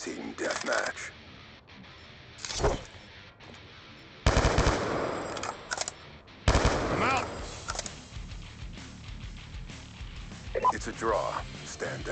Team deathmatch. I'm out. It's a draw. Stand.